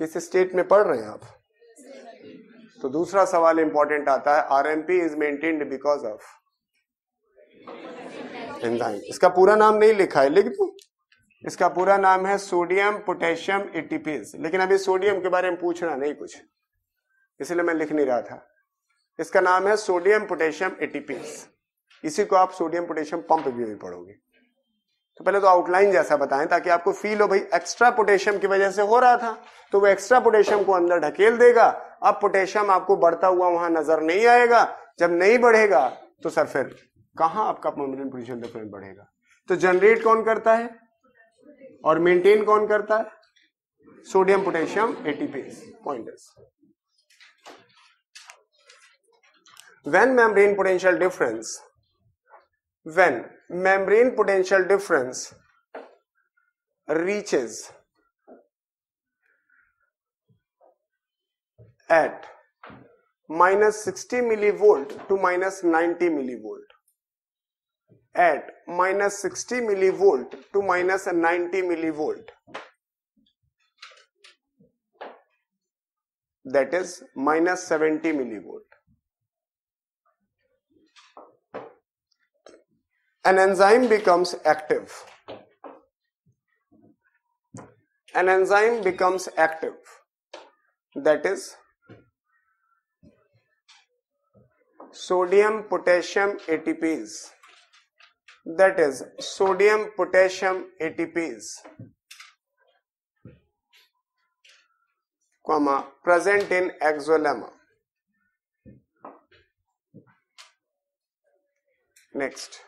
Speaker 1: किस स्टेट में पढ़ रहे हैं आप? तो दूसरा सवाल इंपॉर्टेंट आता है RMP is maintained because of इसका पूरा नाम नहीं लिखा है, लिख दू? इसका पूरा नाम है सोडियम पोटेशियम एटीपीज। लेकिन अभी सोडियम के बारे में पूछना नहीं कुछ। इसलिए मैं लिख नहीं रहा था। इसका नाम है सोडियम पोटेशियम एटीपीज। इसी को आप सोडियम पोटेशियम पंप भी, भी पढ़ोगे। तो पहले तो आउटलाइन जैसा बताएँ ताकि आपको फील हो भाई एक्स्ट्रा पोटेशियम की वजह से हो रहा था। तो वो एक्स्ट्रा पोटेशियम को अंदर ढकेल देगा। अब पोटेशियम आपको बढ़ता हुआ वहाँ नज़र नहीं आएगा। जब नहीं बढ़ेगा तो सर फिर कहाँ आपका पोटेशियम डिफरेंस बढ़ेगा? तो जनरेट कौन करता है? और मेंटेन कौन करता है? Sodium potassium ATPase point when membrane potential difference when membrane potential difference reaches at minus sixty millivolt to minus ninety millivolt at minus 60 millivolt to minus 90 millivolt. That is minus 70 millivolt. An enzyme becomes active. An enzyme becomes active. That is sodium potassium ATPase that is sodium potassium ATPase comma present in axolemma next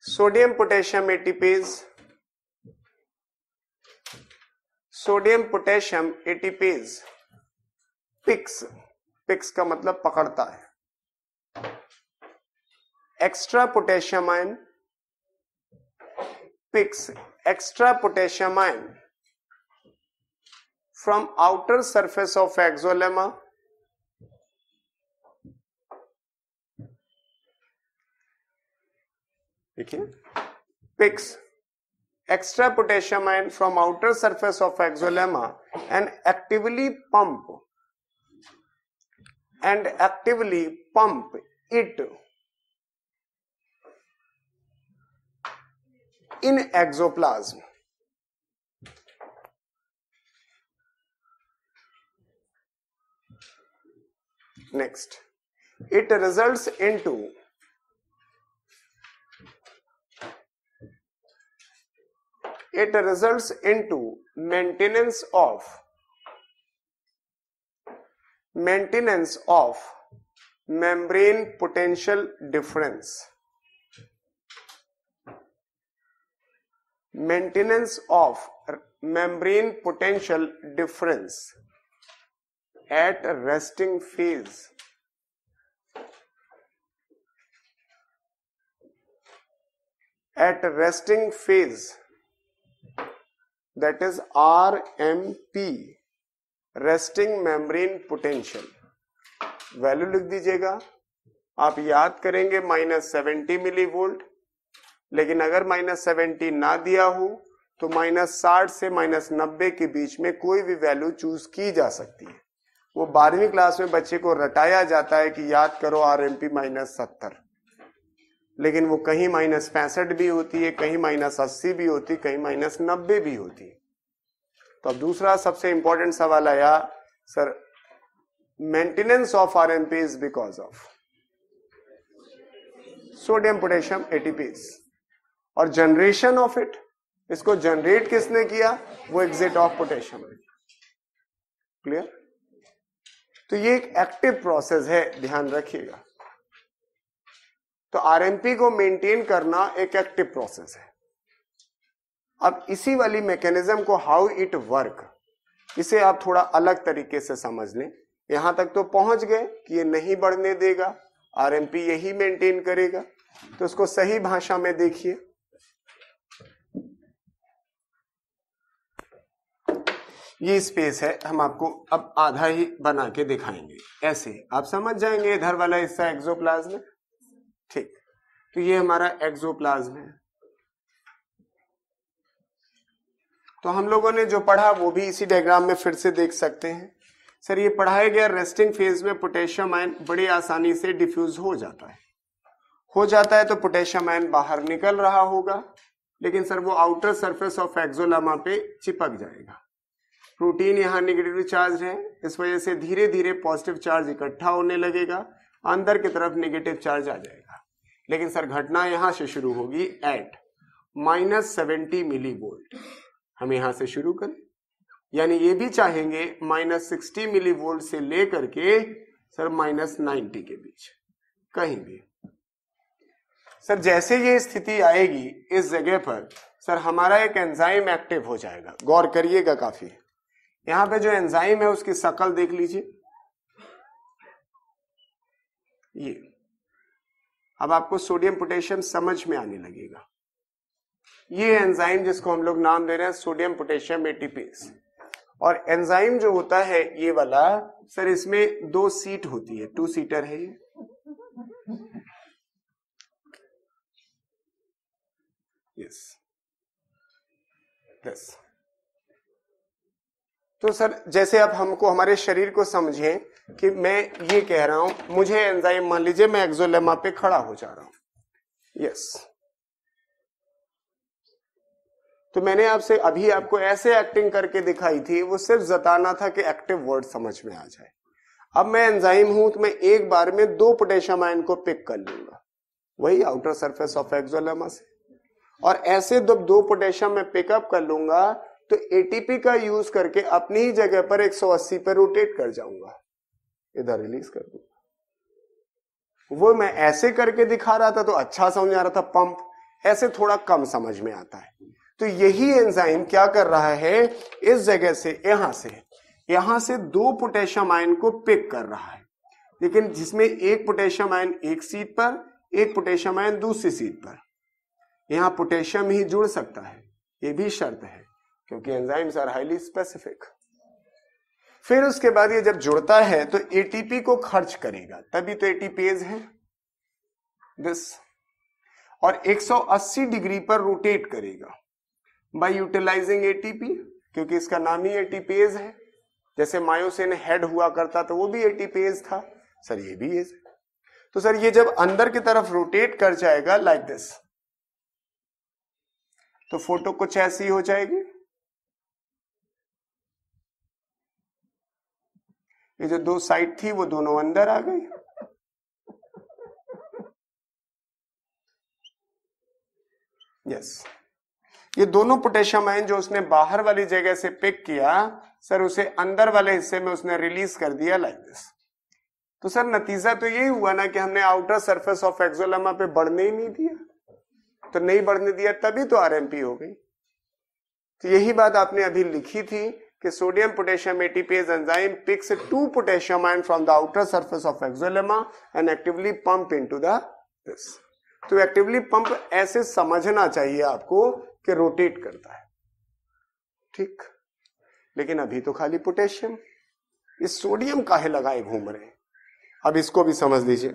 Speaker 1: sodium potassium ATPase sodium potassium ATPase picks picks का मतलब पकड़ता है extra potassium ion picks extra potassium ion from outer surface of exolemma देखिए picks extra potassium ion from outer surface of exolemma and actively pump and actively pump it in exoplasm. Next. It results into it results into maintenance of maintenance of membrane potential difference maintenance of membrane potential difference at resting phase at resting phase that is R M P resting membrane potential value लिख दीजिएगा। आप याद करेंगे minus seventy milli volt लेकिन अगर minus seventy ना दिया हो तो माइनस साठ से माइनस नब्बे के बीच में कोई भी वैल्यू चूज़ की जा सकती है। वो बारहवीं क्लास में बच्चे को रटाया जाता है कि याद करो आर एम पी माइनस सत्तर। लेकिन वो कहीं माइनस पैंसठ भी होती है, कहीं माइनस अस्सी भी होती है कहीं माइनस नब्बे भी होती है। तो अब दूसरा सबसे इंपॉर्टेंट सवाल आया, sir maintenance of R M P is because of sodium potassium ATPase और जनरेशन ऑफ़ इट इसको जनरेट किसने किया? वो एग्जिट ऑफ़ पोटेशियम है क्लियर तो ये एक एक्टिव प्रोसेस है, ध्यान रखिएगा। तो आरएमपी को मेंटेन करना एक एक्टिव प्रोसेस है। अब इसी वाली मैकेनिज्म को हाउ इट वर्क इसे आप थोड़ा अलग तरीके से समझ लें। यहाँ तक तो पहुँच गए कि ये नहीं बढ़ने देगा आरएमपी यही मेंटेन करेगा। तो उसको सही भाषा में देखिए। ये स्पेस है, हम आपको अब आधा ही बना के दिखाएँगे। ऐसे, आप समझ जाएँगे इधर वाला हिस्सा एक्सोप्लाज्म ठीक तो ये हमारा एक्सोप्लाज्म है। तो हम लोगों ने जो पढ़ा, वो भी इसी डायग्राम में फिर से देख सकते हैं। सर, ये पढ़ाया गया रेस्टिंग फ़ेज़ में पोटेशियम आयन बड़ी आसानी से डिफ्यूज हो जाता है। हो जाता है तो पोटेशियम आयन बाहर निकल रहा होगा, लेकिन सर, वो आउटर सरफेस ऑफ़ एक्सोलामा पे चिपक जाएगा। प्रोटीन यहाँ निगेटिव चार्ज है। इस वजह से धीरे धीरे पॉजिटिव चार्ज इकट्ठा होने लगेगा, अंदर की तरफ़ नेगेटिव चार्ज आ जाएगा। लेकिन सर, घटना यहाँ से शुरू होगी at minus seventy milli volt हम यहाँ से शुरू करें। यानी ये भी चाहेंगे माइनस सिक्सटी मिली वोल्ट से लेकर के सर माइनस नाइन्टी के बीच। कहीं भी सर, जैसे ये स्थिति आएगी, इस जगह पर सर हमारा एक एंजाइम एक्टिव हो जाएगा। गौर करिएगा काफ़ी। यहाँ पे जो एंजाइम है, उसकी शकल देख लीजिए। ये। अब आपको सोडियम पोटेशियम समझ में आने लगेगा। ये एंजाइम जिसको हम लोग नाम दे रहे हैं सोडियम पोटेशियम एटीपीज और एंजाइम जो होता है, ये वाला, सर इसमें दो सीट होती है। टू सीटर है ये। यस यस तो सर, जैसे आप हमको, हमारे शरीर को समझें कि मैं ये कह रहा हूँ, मुझे एंजाइम मान लीजिए मैं एक्सोलेमा पे खड़ा हो जा रहा हूँ। यस तो मैंने आपसे, अभी आपको ऐसे एक्टिंग करके दिखाई थी, वो सिर्फ़ जताना था कि एक्टिव वर्ड समझ में आ जाए। अब मैं एंजाइम हूँ तो मैं एक बार में दो पोटेशियम आयन को पिक कर लूँगा। वही आउटर सरफेस ऑफ़ एक्सोलेमा से। और ऐसे जब दो पोटेशियम में पिकअप कर लूँगा तो एटीपी का यूज़ करके अपनी ही जगह पर 180 पर रोटेट कर जाऊँगा। इधर रिलीज़ कर दूँगा। वो मैं ऐसे करके दिखा रहा था तो अच्छा समझ आ रहा था पंप ऐसे थोड़ा कम समझ में आता है। तो यही एंजाइम क्या कर रहा है, इस जगह से, यहाँ से यहाँ से दो पोटेशियम आयन को पिक कर रहा है। लेकिन जिसमें एक पोटेशियम आयन एक सीट पर, एक पोटेशियम आयन दूसरी सीट पर। यहाँ पोटेशियम ही जुड़ सकता है, ये भी शर्त है। क्योंकि एंजाइम्स आर हाईली स्पेसिफिक फिर उसके बाद ये जब जुड़ता है तो एटीपी को खर्च करेगा। तभी तो एटीपीज है। दिस और 180 डिग्री पर रोटेट करेगा। बाय यूटिलाइजिंग एटीपी क्योंकि इसका नाम ही एटीपीज है। जैसे मायोसिन हेड हुआ करता तो वो भी एटीपीज था। सर, ये भी एज है। तो सर, ये जब अंदर की तरफ़ रोटेट कर जाएगा लाइक like दिस तो फ़ोटो कुछ ऐसी हो जाएगी। ये जो दो साइड थी, वो दोनों अंदर आ गई। यस ये दोनों पोटेशियम आयन जो उसने बाहर वाली जगह से पिक किया, सर, उसे अंदर वाले हिस्से में उसने रिलीज़ कर दिया लाइक दिस तो सर, नतीजा तो यही हुआ ना कि हमने आउटर सरफेस ऑफ़ एक्सोलमा पे बढ़ने ही नहीं दिया। तो नहीं बढ़ने दिया, तभी तो आरएमपी हो गई। तो यही बात आपने अभी लिखी थी कि sodium, potassium ATPase enzyme picks two potassium ion from the outer surface of axolemma and actively pump into the this तो एक्टिवली पंप ऐसे समझना चाहिए आपको कि रोटेट करता है। ठीक? लेकिन अभी तो खाली पोटेशियम इस सोडियम काहे लगाए घूम रहे हैं? अब इसको भी समझ लीजिए।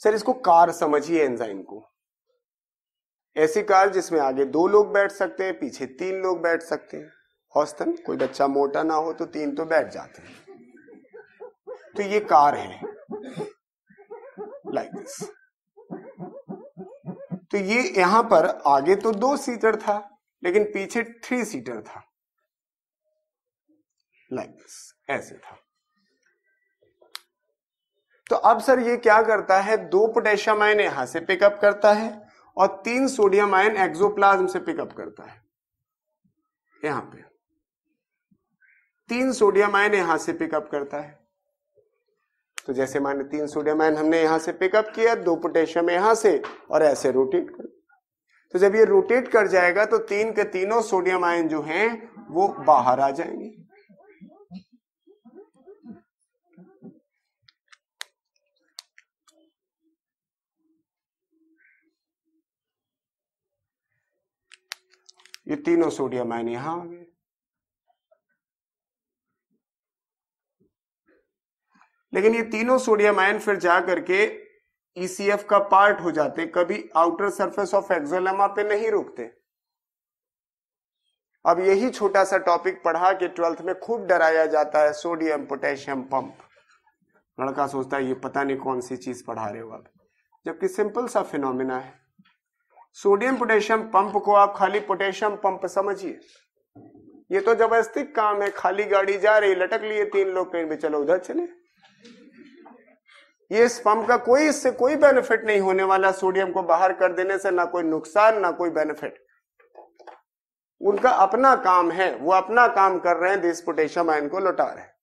Speaker 1: सर, इसको कार समझिए एंजाइम को। ऐसी कार जिसमें आगे दो लोग बैठ सकते हैं, पीछे तीन लोग बैठ सकते हैं। औसतन, कोई बच्चा मोटा ना हो तो तीन तो बैठ जाते हैं। तो ये कार है। लाइक like दिस तो ये यहाँ पर आगे तो दो सीटर था, लेकिन पीछे थ्री सीटर था। लाइक like दिस ऐसे था। तो अब सर ये क्या करता है? दो पोटेशियम आयन यहाँ से पिकअप करता है और तीन सोडियम आयन एक्सोप्लाज्म से पिकअप करता है। यहाँ पे। तीन सोडियम आयन यहाँ से पिकअप करता है। तो जैसे माने तीन सोडियम आयन हमने यहाँ से पिकअप किया, दो पोटेशियम यहाँ से, और ऐसे रोटेट कर। तो जब ये रोटेट कर जाएगा तो तीन के तीनों सोडियम आयन जो हैं, वो बाहर आ जाएँगे। ये तीनों सोडियम आयन यहाँ आ गए। लेकिन ये तीनों सोडियम आयन फिर जा करके ईसीएफ e का पार्ट हो जाते, कभी आउटर सरफेस ऑफ़ एक्सोलेमा पे नहीं रुकते। अब यही छोटा सा टॉपिक पढ़ा कि ट्वेल्थ में खूब डराया जाता है सोडियम पोटेशियम पंप लड़का सोचता है, ये पता नहीं कौन सी चीज़ पढ़ा रहे हो आप? जबकि सिंपल सा फिनोमिना है। सोडियम पोटेशियम पंप को आप खाली पोटेशियम पंप समझिए। ये तो ज़बरदस्ती काम है, खाली गाड़ी जा रही, लटक लिए तीन लोग, कहीं भी चलो, उधर चले। ये इस पंप का कोई, इससे कोई बेनिफिट नहीं होने वाला सोडियम को बाहर कर देने से, ना कोई नुकसान, ना कोई बेनिफिट उनका अपना काम है, वो अपना काम कर रहे हैं दिस पोटेशियम आयन को लौटा रहे हैं।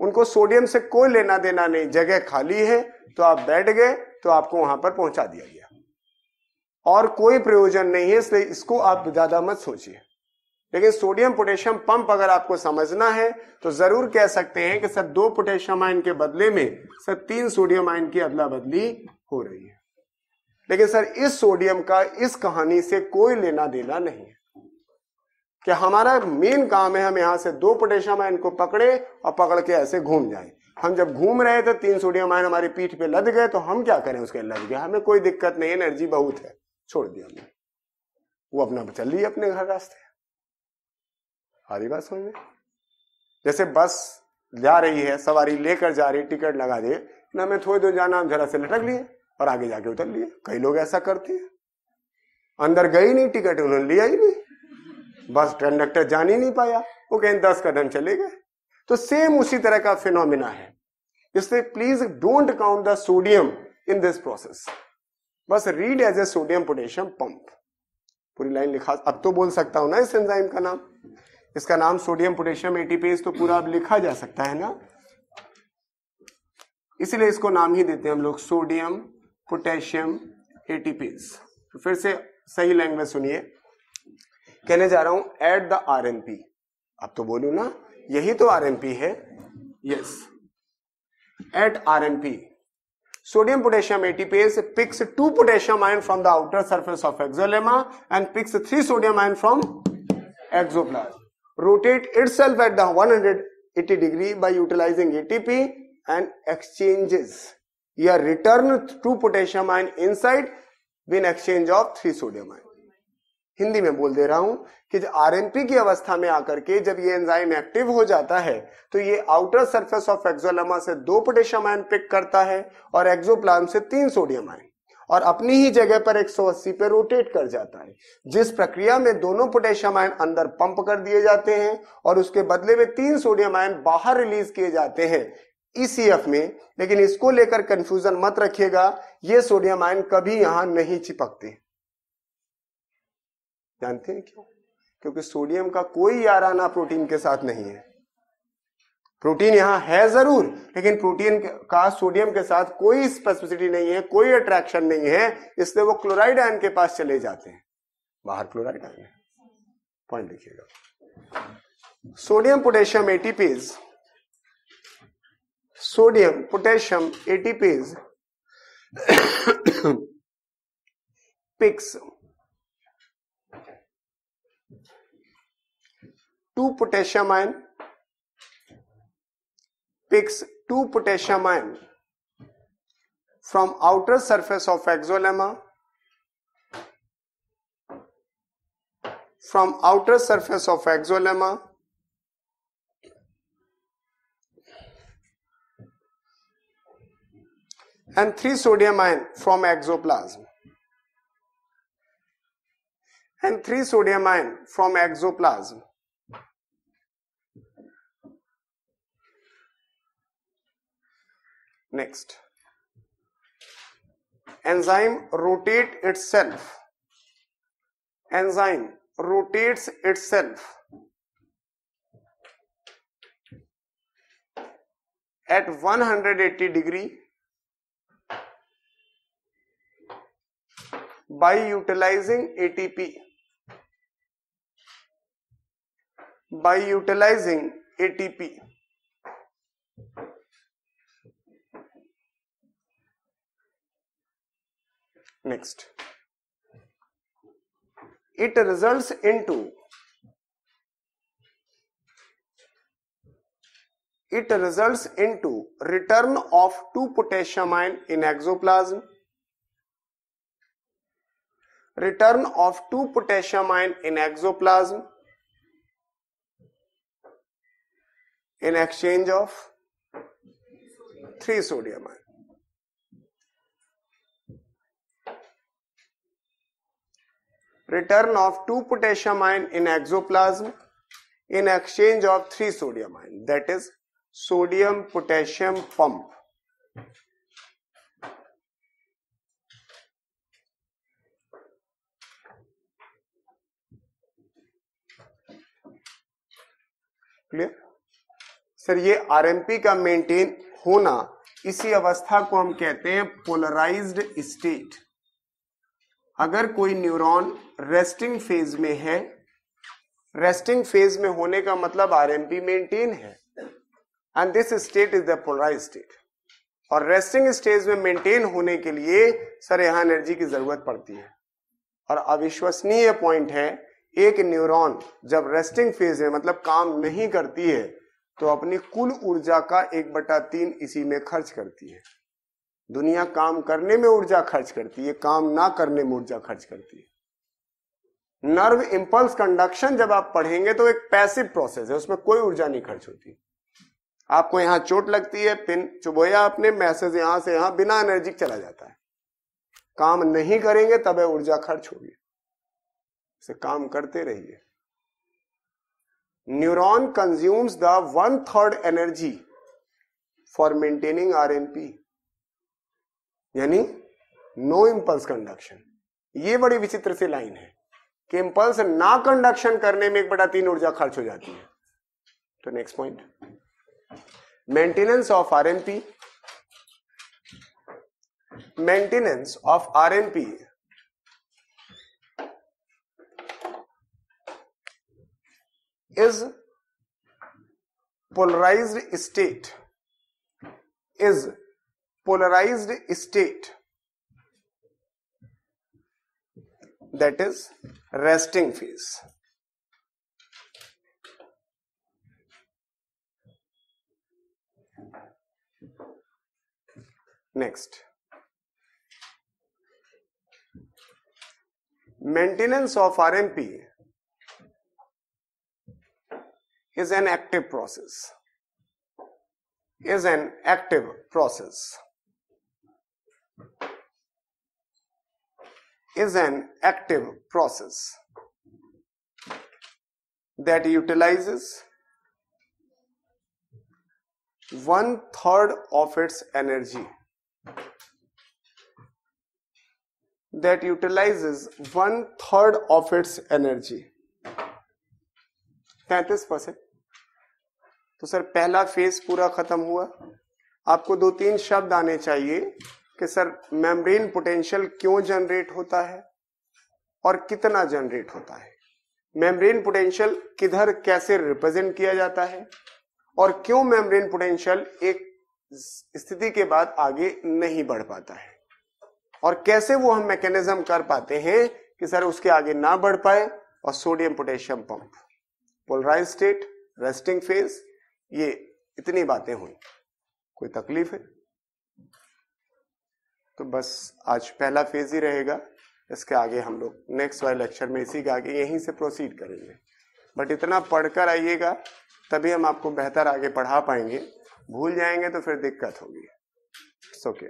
Speaker 1: उनको सोडियम से कोई लेना देना नहीं, जगह खाली है तो आप बैठ गए तो आपको वहाँ पर पहुँचा दिया गया। और कोई प्रयोजन नहीं है, इसलिए इसको आप ज़्यादा मत सोचिए। लेकिन सोडियम पोटेशियम पंप अगर आपको समझना है तो ज़रूर कह सकते हैं कि सर दो पोटेशियम आयन के बदले में सर तीन सोडियम आयन की अदला बदली हो रही है। लेकिन सर इस सोडियम का, इस कहानी से कोई लेना देना नहीं है। कि हमारा मेन काम है हम यहाँ से दो पोटेशियम आयन को पकड़े और पकड़ के ऐसे घूम जाए। हम जब घूम रहे थे, तीन सोडियम आयन हमारी पीठ पे लद गए तो हम क्या करें उसके लद गए? हमें कोई दिक्कत नहीं, एनर्जी बहुत है। छोड़ दिया हमने। वो अपना चल रही अपने घर रास्ते। हरी बात समझ में? जैसे बस जा रही है, सवारी लेकर जा रही टिकट लगा दिए ना मैं थोड़ी देर जाना जरा से लटक लिए और आगे जाके उतर लिए। कई लोग ऐसा करते हैं। अंदर गई नहीं, टिकट उन्होंने लिया ही नहीं। बस कंडक्टर जान ही नहीं पाया। वो कहीं, दस कदम चले गए। तो सेम उसी तरह का फिनोमिना है। इसलिए please don't count the sodium in this process बस read as a sodium potassium pump पूरी लाइन लिखा अब तो बोल सकता हूँ ना इस एंजाइम का नाम। इसका नाम सोडियम पोटेशियम एटीपेज तो पूरा अब लिखा जा सकता है ना? इसलिए इसको नाम ही देते हैं हम लोग, सोडियम पोटेशियम एटीपेज तो फिर से सही लैंग्वेज सुनिए। कहने जा रहा हूँ एट द आरएमपी अब तो बोलू ना, यही तो आरएमपी है। Yes at R sodium potassium ATPase picks two potassium ion from the outer surface of exolemma and picks three sodium ion from exoplasm rotate itself at the 180 degree by utilizing ATP and exchanges. Here return two potassium ion inside with exchange of three sodium ion. Hindi में बोल दे रहा हूँ कि RNP की अवस्था में आकर के जब ये एंजाइम एक्टिव हो जाता है तो ये आउटर सरफेस ऑफ़ एक्सोलमा से दो पोटेशियम आयन पिक करता है और एक्सोप्लाज्म से तीन सोडियम आयन और अपनी ही जगह पर 180 पे रोटेट कर जाता है। जिस प्रक्रिया में दोनों पोटेशियम आयन अंदर पंप कर दिए जाते हैं और उसके बदले में तीन सोडियम आयन बाहर रिलीज़ किए जाते हैं ईसीएफ e में, लेकिन इसको लेकर कंफ्यूजन मत रखिएगा, ये सोडियम आयन कभी यहाँ नहीं चिपकते। जानते हैं क्यों? क्योंकि सोडियम का कोई याराना प्रोटीन के साथ नहीं है। प्रोटीन यहाँ है ज़रूर, लेकिन प्रोटीन का सोडियम के साथ कोई स्पेसिफिसिटी नहीं है, कोई अट्रैक्शन नहीं है, इसलिए वो क्लोराइड आयन के पास चले जाते हैं। बाहर क्लोराइड आयन है। पॉइंट लिखिएगा sodium potassium ATPase sodium potassium ATPase picks two potassium ion picks two potassium ion from outer surface of exolemma from outer surface of exolemma and 3 sodium ion from exoplasm and 3 sodium ion from exoplasm Next, enzyme rotate itself. Enzyme rotates itself at 180 degree by utilizing ATP. By utilizing ATP. Next, it results into it results into return of two potassium ion in exoplasm return of two potassium ion in exoplasm in exchange of three sodium ion return of 2 potassium ion in exoplasm in exchange of 3 sodium ion that is sodium potassium pump clear sir ये RMP का maintain होना इसी अवस्था को हम कहते हैं polarised state अगर कोई न्यूरॉन रेस्टिंग फ़ेज़ में है, रेस्टिंग फ़ेज़ में होने का मतलब आरएमपी मेंटेन है। And this state is the polarize state और रेस्टिंग स्टेज में मेंटेन होने के लिए सर यहाँ एनर्जी की ज़रूरत पड़ती है। और अविश्वसनीय पॉइंट है, एक न्यूरॉन जब रेस्टिंग फ़ेज़ में मतलब काम नहीं करती है तो अपनी कुल ऊर्जा का एक बटा तीन इसी में खर्च करती है। दुनिया काम करने में ऊर्जा खर्च करती है, काम ना करने में ऊर्जा खर्च करती है। नर्व इंपल्स कंडक्शन जब आप पढ़ेंगे तो एक पैसिव प्रोसेस है, उसमें कोई ऊर्जा नहीं खर्च होती। आपको यहाँ चोट लगती है, पिन चुबोया अपने मैसेज यहाँ से यहाँ, बिना एनर्जी चला जाता है। काम नहीं करेंगे, तब ऊर्जा खर्च होगी। से काम करते रहिए। Neuron consumes the one third energy for maintaining RMP यानी नो इंपल्स कंडक्शन ये बड़ी विचित्र सी लाइन है कि इंपल्स ना कंडक्शन करने में एक बड़ा तीन ऊर्जा खर्च हो जाती है। तो next point maintenance of RMP maintenance of RMP is polarized state. Is polarized state. That is resting phase. Next. Maintenance of rmp is an active process. Is an active process is an active process that utilizes one third of its energy that utilizes one third of its energy 35 percent तो sir पहला phase पूरा खत्म हुआ आपको दो तीन शब्द आने चाहिए कि सर मेम्ब्रेन पोटेंशियल क्यों जनरेट होता है और कितना जनरेट होता है? मेम्ब्रेन पोटेंशियल किधर कैसे रिप्रेजेंट किया जाता है और क्यों मेम्ब्रेन पोटेंशियल एक स्थिति के बाद आगे नहीं बढ़ पाता है? और कैसे वो हम मैकेनिज्म कर पाते हैं कि सर, उसके आगे ना बढ़ पाए और sodium potassium pump polarize state resting phase ये इतनी बातें हुई। कोई तकलीफ़ है? तो बस आज पहला फ़ेज़ ही रहेगा, इसके आगे हम लोग नेक्स्ट वाले लेक्चर में इसी के आगे यहीं से प्रोसीड करेंगे। बट इतना पढ़कर आइएगा, तभी हम आपको बेहतर आगे पढ़ा पाएँगे। भूल जाएँगे तो फिर दिक्कत होगी। ओके.